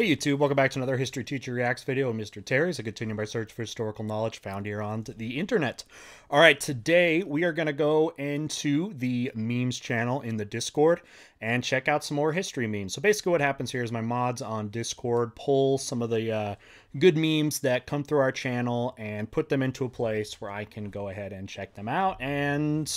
Hey YouTube, welcome back to another History Teacher Reacts video. Mr. Terry, so continue my search for historical knowledge found here on the internet. All right, today we are going to go into the memes channel in the Discord and check out some more history memes. So basically what happens here is my mods on Discord pull some of the uh, good memes that come through our channel and put them into a place where I can go ahead and check them out and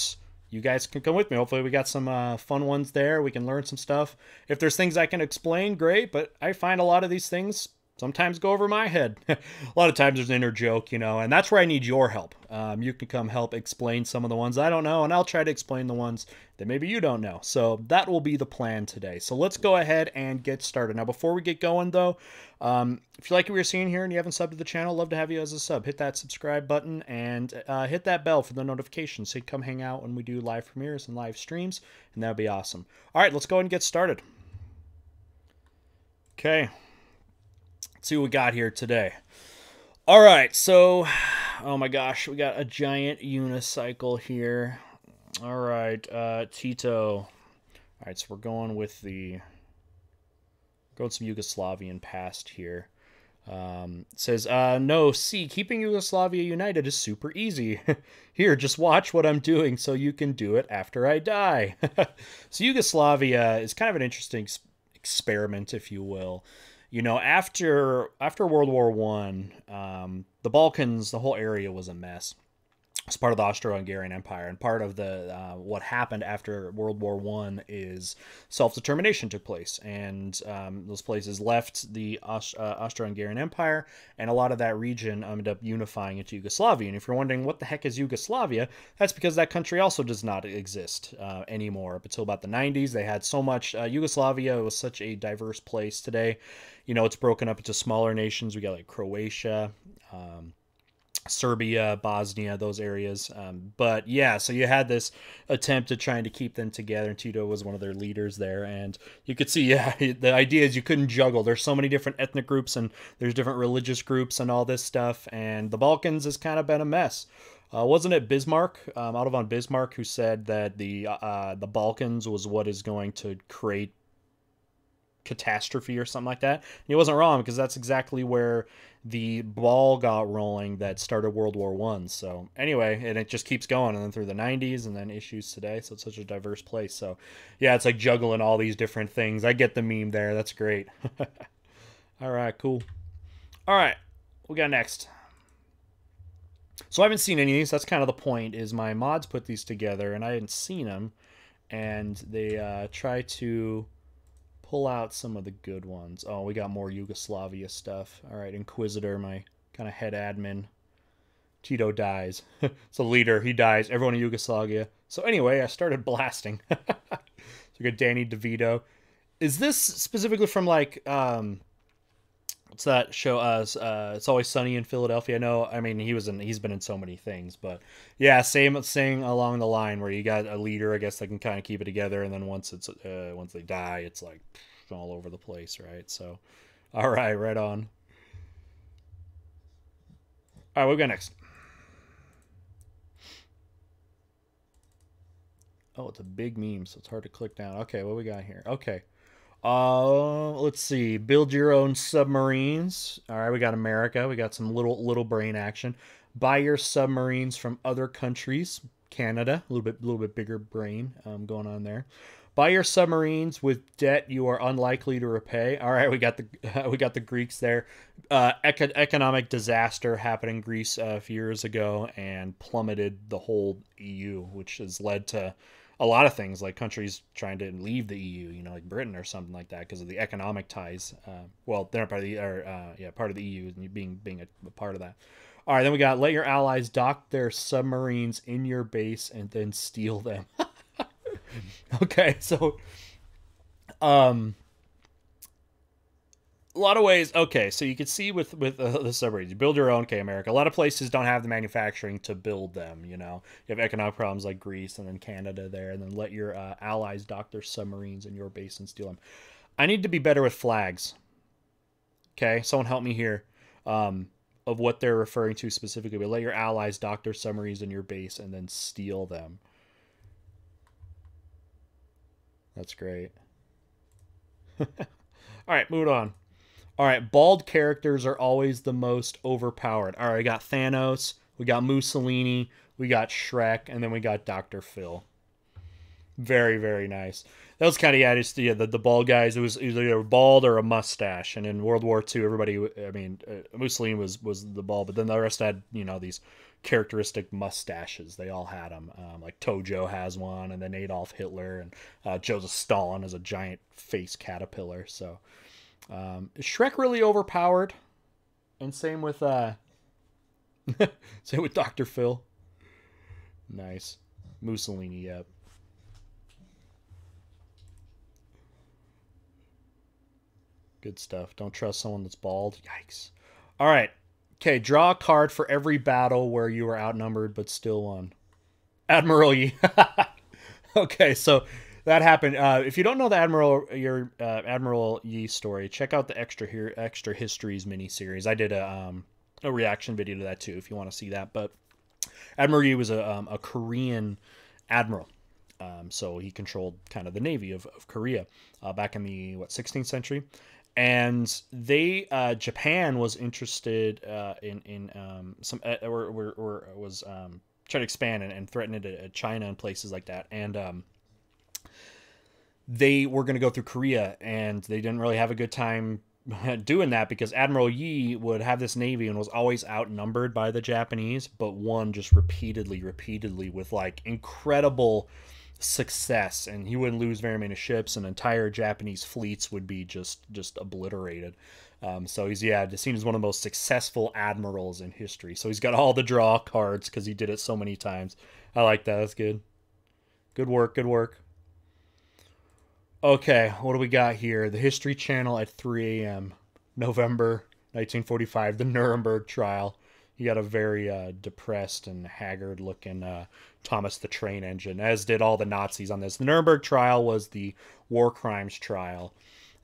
you guys can come with me. Hopefully, we got some uh, fun ones there. We can learn some stuff. If there's things I can explain, great. But I find a lot of these things sometimes go over my head. a lot of times there's an inner joke, you know, and that's where I need your help. Um, you can come help explain some of the ones I don't know, and I'll try to explain the ones that maybe you don't know. So that will be the plan today. So let's go ahead and get started. Now, before we get going, though, um, if you like what you're seeing here and you haven't subbed to the channel, love to have you as a sub. Hit that subscribe button and uh, hit that bell for the notifications so you come hang out when we do live premieres and live streams, and that would be awesome. All right, let's go ahead and get started. Okay, see what we got here today. All right, so, oh my gosh, we got a giant unicycle here. All right, uh, Tito. All right, so we're going with the, going some Yugoslavian past here. Um, says, uh, no, see, keeping Yugoslavia united is super easy. Here, just watch what I'm doing so you can do it after I die. so Yugoslavia is kind of an interesting experiment, if you will you know, after after World War One, um, the Balkans, the whole area was a mess. It's part of the Austro-Hungarian Empire, and part of the uh, what happened after World War One is self-determination took place, and um, those places left the Aust- uh, Austro-Hungarian Empire, and a lot of that region ended up unifying into Yugoslavia. And if you're wondering what the heck is Yugoslavia, that's because that country also does not exist uh, anymore. Up until about the 90s, they had so much. Uh, Yugoslavia was such a diverse place. Today, you know, it's broken up into smaller nations. We got like Croatia. Um, Serbia, Bosnia, those areas. Um, but yeah, so you had this attempt at trying to keep them together, and Tito was one of their leaders there. And you could see, yeah, the idea is you couldn't juggle. There's so many different ethnic groups, and there's different religious groups, and all this stuff. And the Balkans has kind of been a mess. Uh, wasn't it Bismarck, um, Otto von Bismarck, who said that the uh, the Balkans was what is going to create catastrophe or something like that. And he wasn't wrong because that's exactly where the ball got rolling that started World War One. So anyway, and it just keeps going, and then through the '90s, and then issues today. So it's such a diverse place. So yeah, it's like juggling all these different things. I get the meme there. That's great. all right, cool. All right, we got next. So I haven't seen any of these. That's kind of the point. Is my mods put these together, and I hadn't seen them, and they uh, try to pull out some of the good ones. Oh, we got more Yugoslavia stuff. All right, Inquisitor, my kind of head admin. Tito dies. it's a leader. He dies. Everyone in Yugoslavia. So anyway, I started blasting. so we got Danny DeVito. Is this specifically from like um what's that show us uh it's always sunny in philadelphia. No i mean he was in he's been in so many things but yeah same thing along the line where you got a leader i guess that can kind of keep it together and then once it's uh once they die it's like all over the place right? So all right right on. All right we'll go next? Oh it's a big meme so it's hard to click down. Okay what we got here? Okay uh, let's see. Build your own submarines. All right, we got America. We got some little little brain action. Buy your submarines from other countries. Canada, a little bit little bit bigger brain um, going on there. Buy your submarines with debt you are unlikely to repay. All right, we got the we got the Greeks there. Uh, eco- economic disaster happened in Greece uh, a few years ago and plummeted the whole EU, which has led to a lot of things like countries trying to leave the EU, you know, like Britain or something like that, because of the economic ties. Uh, well, they're part of the, or uh, yeah, part of the EU, and being being a, a, part of that. All right, then we got let your allies dock their submarines in your base and then steal them. okay, so, um, a lot of ways. Okay, so you can see with with uh, the submarines, you build your own. Okay, America. A lot of places don't have the manufacturing to build them. You know, you have economic problems like Greece and then Canada there, and then let your uh, allies dock their submarines in your base and steal them. I need to be better with flags. Okay, someone help me here. Um, of what they're referring to specifically, but let your allies dock their submarines in your base and then steal them. That's great. All right, moving on. All right, bald characters are always the most overpowered. All right, we got Thanos, we got Mussolini, we got Shrek, and then we got Dr. Phil. Very, very nice. That was kind of yeah, just yeah, the the bald guys. It was either bald or a mustache. And in World War II, everybody, I mean, uh, Mussolini was was the bald, but then the rest had you know these characteristic mustaches. They all had them. Um, like Tojo has one, and then Adolf Hitler and uh, Joseph Stalin has a giant face caterpillar. So um, is Shrek really overpowered? And same with uh, same with Doctor Phil. Nice, Mussolini. Yep. Good stuff. Don't trust someone that's bald. Yikes. All right. Okay, draw a card for every battle where you were outnumbered but still won. Admiral Yi. okay, so that happened. Uh, if you don't know the Admiral your uh, Admiral Yi story, check out the extra here extra histories mini series. I did a um, a reaction video to that too if you want to see that. But Admiral Yi was a um, a Korean admiral. Um, so he controlled kind of the navy of, of Korea uh, back in the what 16th century, and they uh, Japan was interested uh, in in um, some uh, or, or, or was um, trying to expand and, and threaten it at China and places like that, and um, they were going to go through Korea, and they didn't really have a good time doing that because Admiral Yi would have this navy and was always outnumbered by the Japanese, but won just repeatedly, repeatedly with like incredible success. And he wouldn't lose very many ships and entire japanese fleets would be just just obliterated. Um, so he's yeah seen as one of the most successful admirals in history. So he's got all the draw cards because he did it so many times. I like that. That's good. Good work good work okay what do we got here the history channel at 3 a.m november 1945 the nuremberg trial you got a very uh, depressed and haggard looking uh, Thomas the Train Engine, as did all the Nazis on this. The Nuremberg trial was the war crimes trial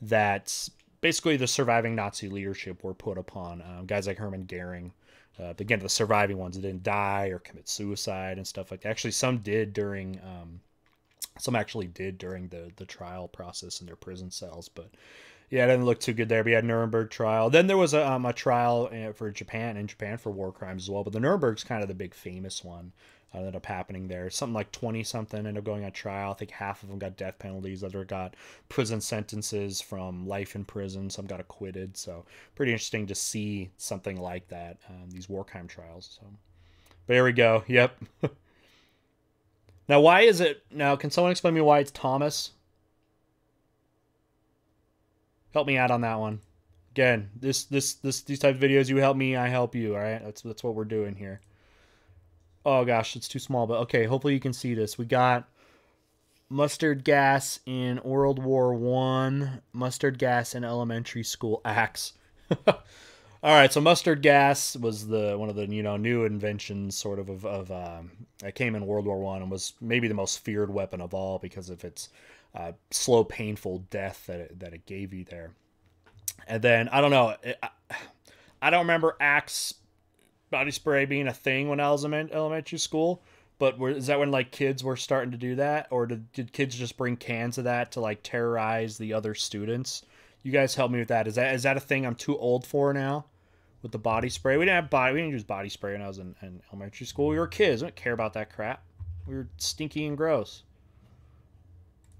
that basically the surviving Nazi leadership were put upon. Um, guys like Hermann Goering. Uh, again, the surviving ones that didn't die or commit suicide and stuff like that. Actually, some did during, um, some actually did during the the trial process in their prison cells. But yeah, it didn't look too good there. We had Nuremberg trial. Then there was a, um, a trial uh, for Japan in Japan for war crimes as well. But the Nuremberg's kind of the big famous one uh, ended up happening there. Something like 20 something ended up going on trial. I think half of them got death penalties, other got prison sentences from life in prison. Some got acquitted. So pretty interesting to see something like that, um, these war crime trials. So, but here we go. Yep. now, why is it? Now, can someone explain me why it's Thomas? Help me out on that one. Again, this this this these type of videos, you help me, I help you. All right, that's that's what we're doing here. Oh gosh, it's too small, but okay. Hopefully you can see this. We got mustard gas in World War One, mustard gas in elementary school acts. All right, so mustard gas was the one of the you know new inventions, sort of of, of um, that came in World War One and was maybe the most feared weapon of all because of its uh, slow, painful death that it, that it gave you there. And then I don't know, it, I, I don't remember Axe body spray being a thing when I was in elementary school. But were, is that when like kids were starting to do that, or did, did kids just bring cans of that to like terrorize the other students? You guys help me with that. Is that is that a thing I'm too old for now? With the body spray, we didn't have body. We didn't use body spray when I was in, in elementary school. We were kids. We didn't care about that crap. We were stinky and gross.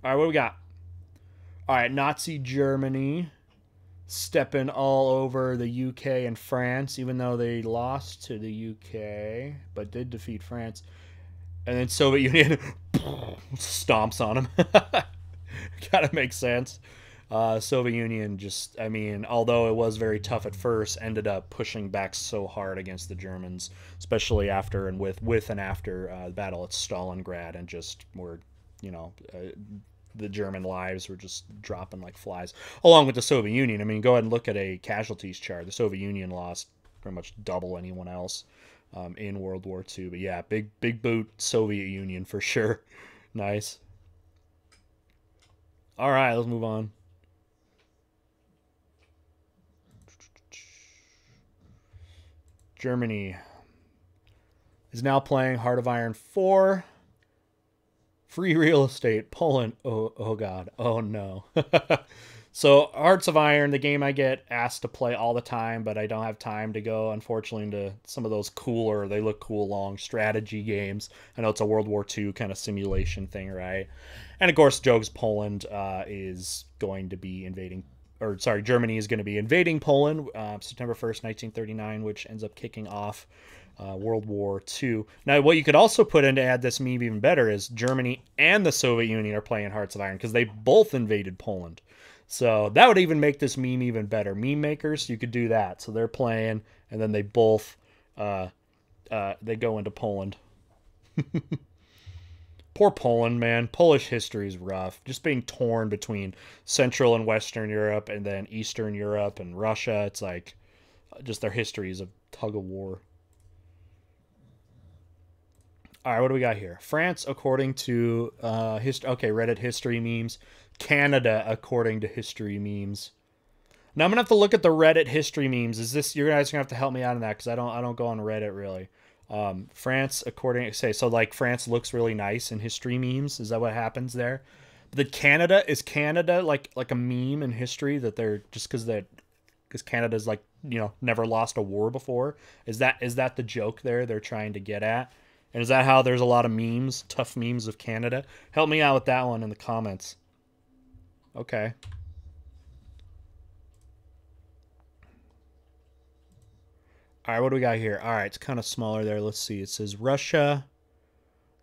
All right, what we got? All right, Nazi Germany stepping all over the UK and France, even though they lost to the UK, but did defeat France. And then Soviet Union stomps on them. Gotta make sense. Uh, Soviet Union just, I mean, although it was very tough at first, ended up pushing back so hard against the Germans, especially after and with with and after uh, the battle at Stalingrad, and just were, you know, uh, the German lives were just dropping like flies, along with the Soviet Union. I mean, go ahead and look at a casualties chart. The Soviet Union lost pretty much double anyone else um, in World War II. But yeah, big big boot Soviet Union for sure. nice. All right, let's move on. Germany is now playing Heart of Iron 4. Free real estate, Poland. Oh, oh God. Oh no. So Hearts of Iron, the game I get asked to play all the time, but I don't have time to go, unfortunately, into some of those cooler, they look cool long strategy games. I know it's a World War II kind of simulation thing, right? And of course, Jogs Poland uh, is going to be invading, or sorry, Germany is going to be invading Poland uh, September 1st, 1939, which ends up kicking off uh, World War II. Now, what you could also put in to add this meme even better is Germany and the Soviet Union are playing Hearts of Iron because they both invaded Poland. So that would even make this meme even better. Meme makers, you could do that. So they're playing, and then they both uh, uh, they go into Poland. Poor Poland, man. Polish history is rough. Just being torn between Central and Western Europe, and then Eastern Europe and Russia. It's like just their history is a tug of war. All right, what do we got here? France, according to uh, history. Okay, Reddit history memes. Canada, according to history memes. Now I'm gonna have to look at the Reddit history memes. Is this you guys gonna have to help me out on that because I don't I don't go on Reddit really. Um, France, according say, so like France looks really nice in history memes. Is that what happens there? The Canada is Canada like like a meme in history that they're just because that because Canada's like you know never lost a war before. Is that is that the joke there they're trying to get at? And is that how there's a lot of memes, tough memes of Canada? Help me out with that one in the comments. Okay. All right, what do we got here? All right, it's kind of smaller there. Let's see. It says Russia,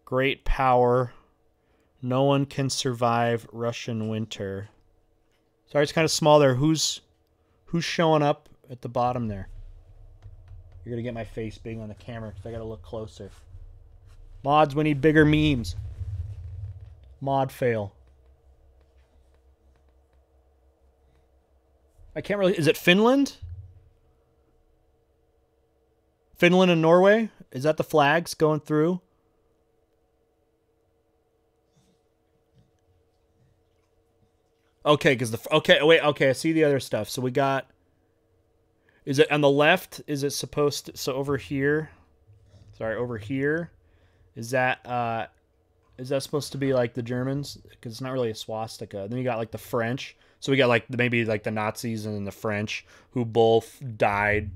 great power. No one can survive Russian winter. Sorry, it's kind of small there. Who's who's showing up at the bottom there? You're gonna get my face being on the camera because I gotta look closer. Mods, we need bigger memes. Mod fail. I can't really. Is it Finland? Finland and Norway? Is that the flags going through? Okay, because the okay wait okay I see the other stuff. So we got. Is it on the left? Is it supposed to? So over here, sorry, over here, is that uh, is that supposed to be like the Germans? Because it's not really a swastika. Then you got like the French. So we got like maybe like the Nazis and the French who both died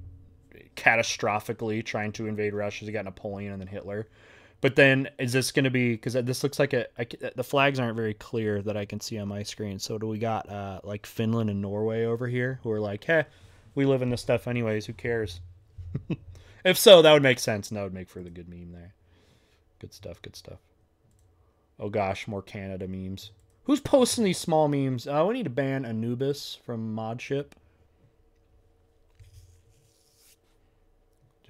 catastrophically trying to invade Russia. You got Napoleon and then Hitler. But then is this going to be because this looks like a I, the flags aren't very clear that I can see on my screen. So do we got uh, like Finland and Norway over here who are like, hey, we live in this stuff anyways. Who cares? if so, that would make sense and that would make for the good meme there. Good stuff. Good stuff. Oh gosh, more Canada memes. Who's posting these small memes? Uh, we need to ban Anubis from Modship.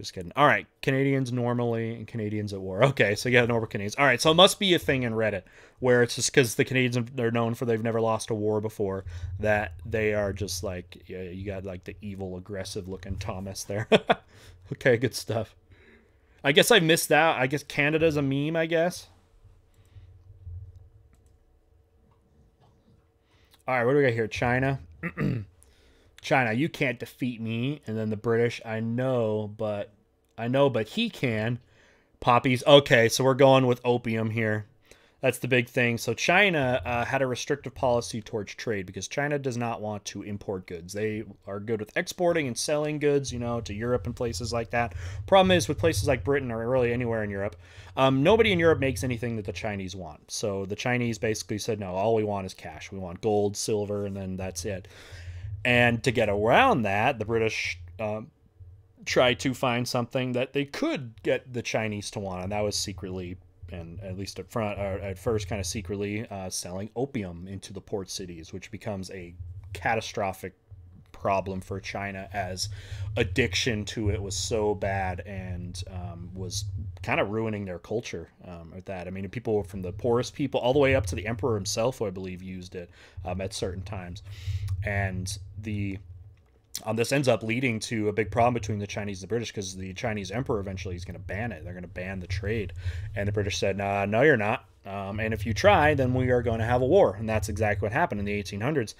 Just kidding. All right, Canadians normally and Canadians at war. Okay, so yeah, normal Canadians. All right, so it must be a thing in Reddit where it's just because the Canadians they're known for they've never lost a war before that they are just like yeah, you got like the evil, aggressive looking Thomas there. okay, good stuff. I guess I missed that. I guess Canada's a meme. I guess. All right, what do we got here? China. China, you can't defeat me. And then the British, I know, but I know, but he can. Poppies. Okay, so we're going with opium here. That's the big thing. So China uh, had a restrictive policy towards trade because China does not want to import goods. They are good with exporting and selling goods, you know, to Europe and places like that. Problem is with places like Britain or really anywhere in Europe, um, nobody in Europe makes anything that the Chinese want. So the Chinese basically said, no, all we want is cash. We want gold, silver, and then that's it. And to get around that, the British um, tried to find something that they could get the Chinese to want, and that was secretly and at least at front, or at first, kind of secretly uh, selling opium into the port cities, which becomes a catastrophic problem for China as addiction to it was so bad and um, was kind of ruining their culture um, with that. I mean, people from the poorest people all the way up to the emperor himself, who I believe used it um, at certain times, and the um, this ends up leading to a big problem between the Chinese and the British because the Chinese emperor eventually is going to ban it. They're going to ban the trade. And the British said, nah, no, you're not. Um, and if you try, then we are going to have a war. And that's exactly what happened in the 1800s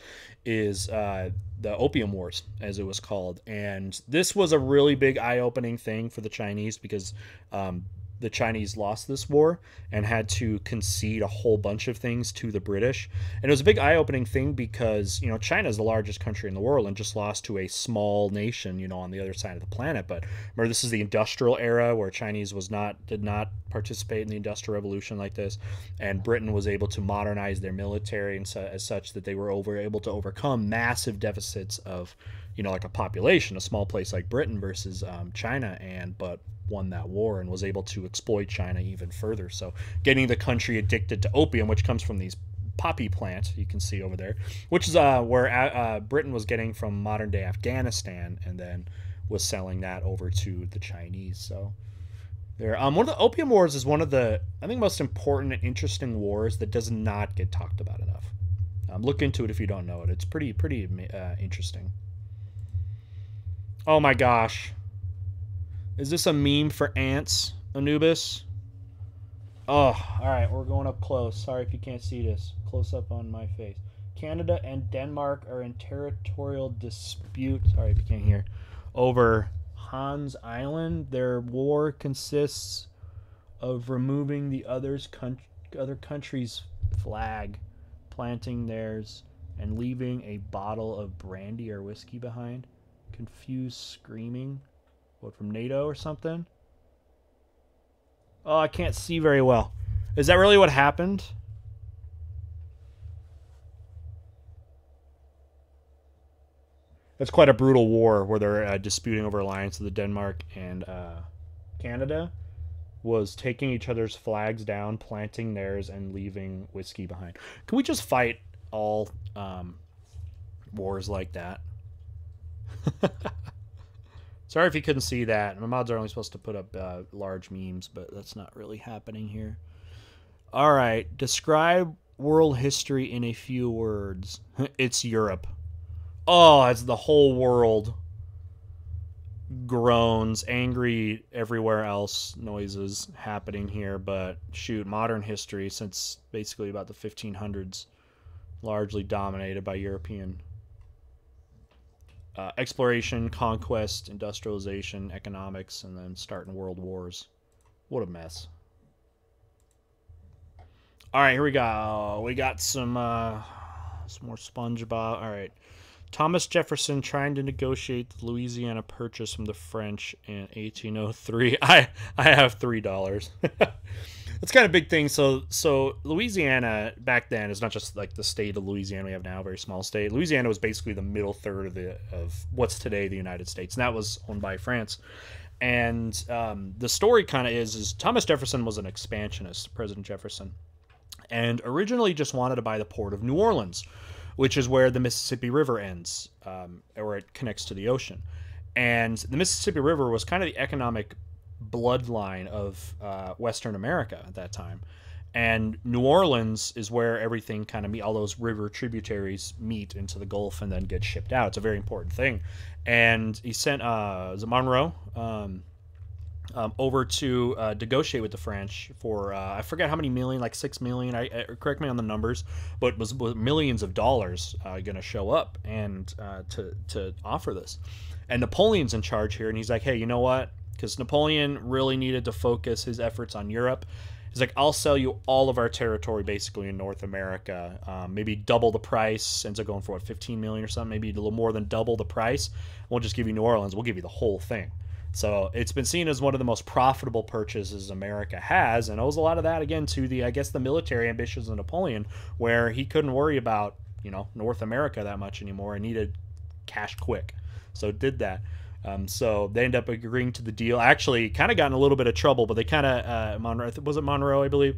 is uh, the Opium Wars, as it was called. And this was a really big eye-opening thing for the Chinese because um, the Chinese lost this war and had to concede a whole bunch of things to the British. And it was a big eye opening thing because, you know, China is the largest country in the world and just lost to a small nation, you know, on the other side of the planet. But remember, this is the industrial era where Chinese was not, did not participate in the industrial revolution like this. And Britain was able to modernize their military and so, as such that they were over able to overcome massive deficits of, you know, like a population, a small place like Britain versus um, China. And, but won that war and was able to exploit China even further. So, getting the country addicted to opium, which comes from these poppy plants you can see over there, which is uh, where uh, uh, Britain was getting from modern day Afghanistan, and then was selling that over to the Chinese. So, there, um, one of the opium wars is one of the I think most important and interesting wars that does not get talked about enough. Um, look into it if you don't know it. It's pretty pretty uh, interesting. Oh my gosh. Is this a meme for ants, Anubis? Oh, alright, we're going up close. Sorry if you can't see this. Close up on my face. Canada and Denmark are in territorial dispute. Sorry if you can't hear. Over Hans Island. Their war consists of removing the other's con- other country's flag, planting theirs, and leaving a bottle of brandy or whiskey behind. Confused screaming. What, from NATO or something? Oh, I can't see very well. Is that really what happened? That's quite a brutal war where they're uh, disputing over alliance of the Denmark and uh, Canada was taking each other's flags down, planting theirs, and leaving whiskey behind. Can we just fight all um, wars like that? Sorry if you couldn't see that. My mods are only supposed to put up uh, large memes, but that's not really happening here. All right, describe world history in a few words. it's Europe. Oh, it's the whole world. Groans, angry everywhere else noises happening here, but shoot, modern history since basically about the 1500s, largely dominated by European uh, exploration, conquest, industrialization, economics, and then starting world wars. What a mess. All right, here we go. We got some uh, some more SpongeBob. All right. Thomas Jefferson trying to negotiate the Louisiana Purchase from the French in 1803. I I have three dollars. It's kind of big thing. So so Louisiana back then is not just like the state of Louisiana we have now, a very small state. Louisiana was basically the middle third of the of what's today the United States, and that was owned by France. And um, the story kind of is is Thomas Jefferson was an expansionist, President Jefferson, and originally just wanted to buy the port of New Orleans, which is where the Mississippi River ends, um, or it connects to the ocean. And the Mississippi River was kind of the economic bloodline of uh, Western America at that time. And New Orleans is where everything kind of meet, all those river tributaries meet into the Gulf and then get shipped out. It's a very important thing. And he sent uh, Monroe um, um, over to uh, negotiate with the French for uh, I forget how many million, like six million. I, I correct me on the numbers, but was, was millions of dollars uh, going to show up and uh, to to offer this. And Napoleon's in charge here, and he's like, hey, you know what? Because Napoleon really needed to focus his efforts on Europe. He's like, I'll sell you all of our territory basically in North America, um, maybe double the price. Ends up going for what, 15 million or something, maybe a little more than double the price. We'll just give you New Orleans. We'll give you the whole thing. So it's been seen as one of the most profitable purchases America has, and owes a lot of that again to the, I guess, the military ambitions of Napoleon, where he couldn't worry about, you know, North America that much anymore and needed cash quick. So did that. Um, so they end up agreeing to the deal. Actually, kind of got in a little bit of trouble, but they kind of uh, Monroe was it Monroe, I believe,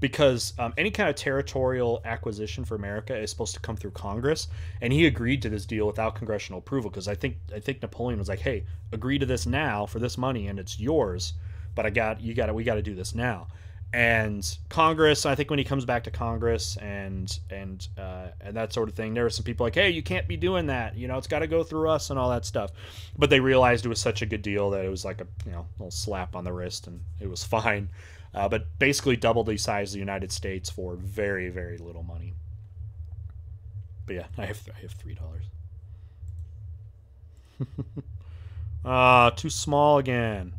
because um, any kind of territorial acquisition for America is supposed to come through Congress, and he agreed to this deal without congressional approval. Because I think I think Napoleon was like, "Hey, agree to this now for this money, and it's yours." But I got you got it. we got to do this now and Congress. I think when he comes back to Congress and and uh, and that sort of thing, there were some people like, "Hey, you can't be doing that. You know, it's got to go through us and all that stuff." But they realized it was such a good deal that it was like a you know little slap on the wrist, and it was fine. Uh, but basically, doubled the size of the United States for very very little money. But yeah, I have I have three dollars. Ah, uh, too small again.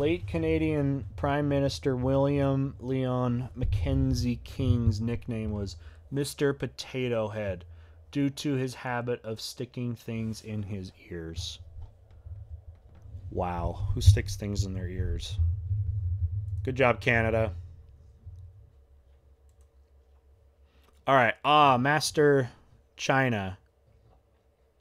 Late Canadian Prime Minister William Lyon Mackenzie King's nickname was Mr. Potato Head due to his habit of sticking things in his ears. Wow, who sticks things in their ears? Good job, Canada. All right. Ah, Master China.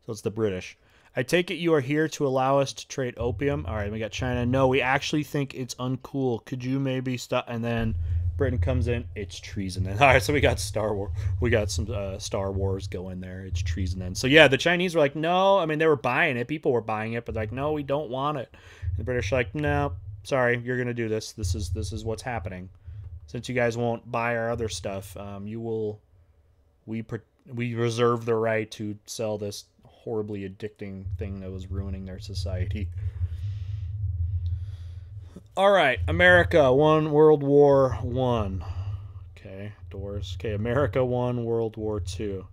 So it's the British. I take it you are here to allow us to trade opium. All right, we got China. No, we actually think it's uncool. Could you maybe stop? And then Britain comes in. It's treason. Then all right, so we got Star War. We got some uh, Star Wars going there. It's treason. Then so yeah, the Chinese were like, no. I mean, they were buying it. People were buying it, but like, no, we don't want it. And the British are like, no, sorry, you're gonna do this. This is this is what's happening. Since you guys won't buy our other stuff, um, you will. We we reserve the right to sell this horribly addicting thing that was ruining their society. All right, America won World War One. Okay, Doors. Okay, America won World War Two.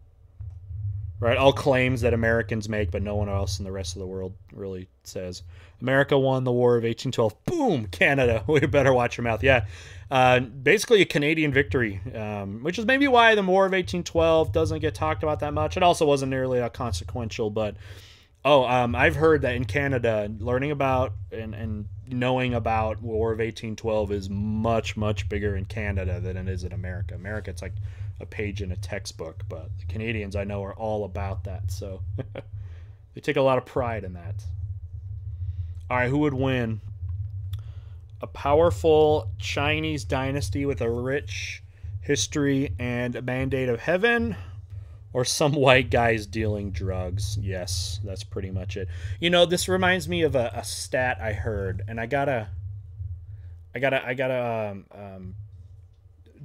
Right, all claims that Americans make, but no one else in the rest of the world really says. America won the War of 1812. Boom, Canada. We better watch your mouth. Yeah, uh, basically a Canadian victory, um, which is maybe why the War of 1812 doesn't get talked about that much. It also wasn't nearly that consequential, but oh, um, I've heard that in Canada, learning about and, and knowing about War of 1812 is much much bigger in Canada than it is in America. America, it's like a page in a textbook, but the Canadians I know are all about that, so they take a lot of pride in that. All right, who would win? a powerful Chinese dynasty with a rich history and a mandate of heaven, or some white guys dealing drugs. Yes, that's pretty much it. You know, this reminds me of a, a stat I heard, and I gotta, I gotta, I gotta um, um,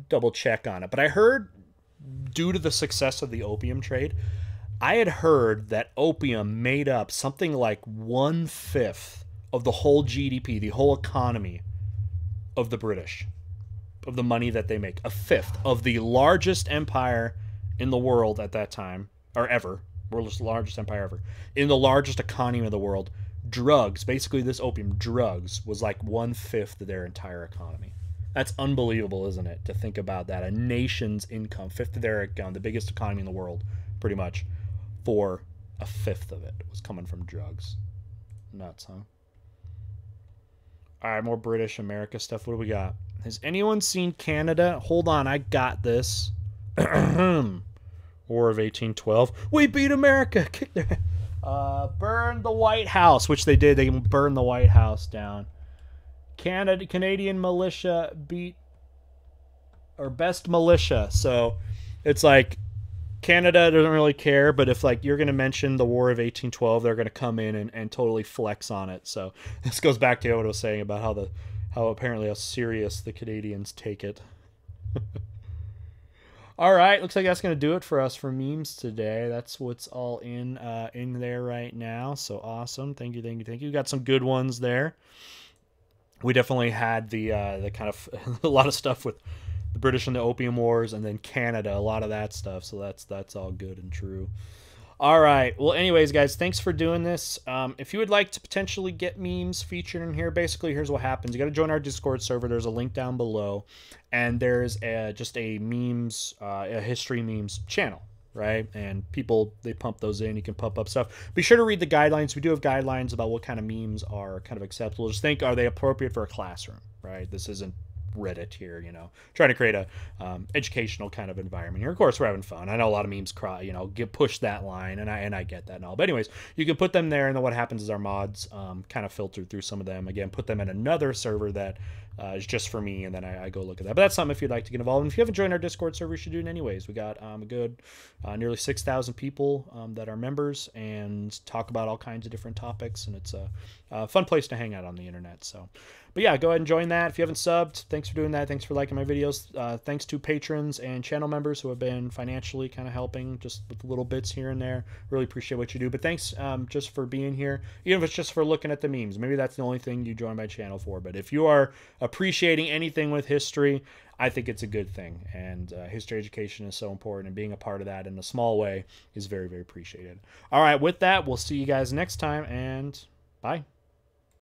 double check on it. But I heard, due to the success of the opium trade, I had heard that opium made up something like one fifth of the whole GDP, the whole economy of the British, of the money that they make. A fifth of the largest empire in the world at that time, or ever, world's largest empire ever, in the largest economy of the world. Drugs, basically, this opium, drugs, was like one fifth of their entire economy. That's unbelievable, isn't it? To think about that. A nation's income, fifth of their income, the biggest economy in the world, pretty much, for a fifth of it was coming from drugs. Nuts, huh? All right, more British America stuff. What do we got? Has anyone seen Canada? Hold on, I got this. War of 1812. We beat America. uh, burn the White House, which they did. They burned the White House down. Canada, Canadian militia beat or best militia. So it's like Canada doesn't really care, but if like you're going to mention the War of 1812, they're going to come in and, and totally flex on it. So this goes back to what I was saying about how the how apparently how serious the Canadians take it. all right, looks like that's going to do it for us for memes today. That's what's all in uh, in there right now. So awesome! Thank you, thank you, thank you. Got some good ones there. We definitely had the uh, the kind of a lot of stuff with the British and the Opium Wars, and then Canada, a lot of that stuff. So that's that's all good and true. All right. Well, anyways, guys, thanks for doing this. Um, if you would like to potentially get memes featured in here, basically, here's what happens: you got to join our Discord server. There's a link down below, and there's a, just a memes, uh, a history memes channel right? And people they pump those in. You can pump up stuff. Be sure to read the guidelines. We do have guidelines about what kind of memes are kind of acceptable. Just think, are they appropriate for a classroom, right? This isn't Reddit here, you know, trying to create a um, educational kind of environment here. Of course, we're having fun. I know a lot of memes cry, you know, get push that line, and I and I get that and all. But anyways, you can put them there, and then what happens is our mods um, kind of filter through some of them. Again, put them in another server that uh, is just for me, and then I, I, go look at that. But that's something if you'd like to get involved. And if you haven't joined our Discord server, you should do it anyways. We got um, a good uh, nearly 6,000 people um, that are members and talk about all kinds of different topics, and it's a, a, fun place to hang out on the internet. So, but yeah, go ahead and join that. If you haven't subbed, thanks for doing that. Thanks for liking my videos. Uh, thanks to patrons and channel members who have been financially kind of helping just with little bits here and there. Really appreciate what you do. But thanks um, just for being here, even if it's just for looking at the memes. Maybe that's the only thing you join my channel for. But if you are appreciating anything with history, I think it's a good thing. And uh, history education is so important, and being a part of that in a small way is very, very appreciated. All right, with that, we'll see you guys next time, and bye.